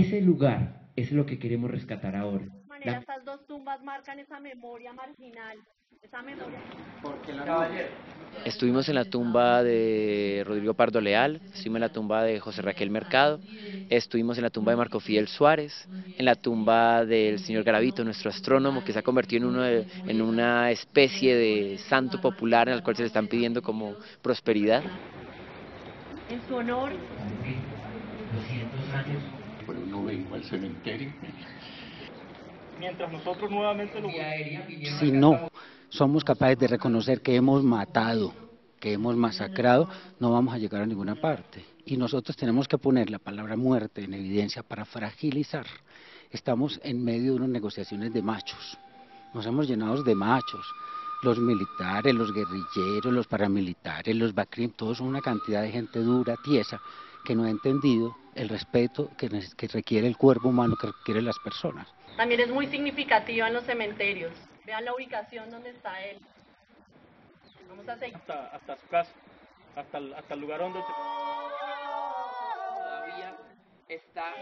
Ese lugar es lo que queremos rescatar ahora. De manera, estas dos tumbas marcan esa memoria marginal, esa memoria. Estuvimos en la tumba de Rodrigo Pardo Leal, estuvimos en la tumba de José Raquel Mercado, estuvimos en la tumba de Marco Fidel Suárez, en la tumba del señor Garavito, nuestro astrónomo, que se ha convertido en, uno de- en una especie de santo popular al cual se le están pidiendo como prosperidad. En su honor, 200 años. Pero uno vengo al cementerio. mientras nosotros nuevamente lo Si no somos capaces de reconocer que hemos matado, que hemos masacrado, no vamos a llegar a ninguna parte. Y nosotros tenemos que poner la palabra muerte en evidencia para fragilizar. Estamos en medio de unas negociaciones de machos. Nos hemos llenado de machos. Los militares, los guerrilleros, los paramilitares, los BACRIM, todos son una cantidad de gente dura, tiesa, que no ha entendido el respeto que, requiere el cuerpo humano, que requieren las personas. también es muy significativa en los cementerios. Vean la ubicación donde está él. Vamos a seguir. hasta, hasta su casa, hasta el, hasta el lugar donde se... Todavía está...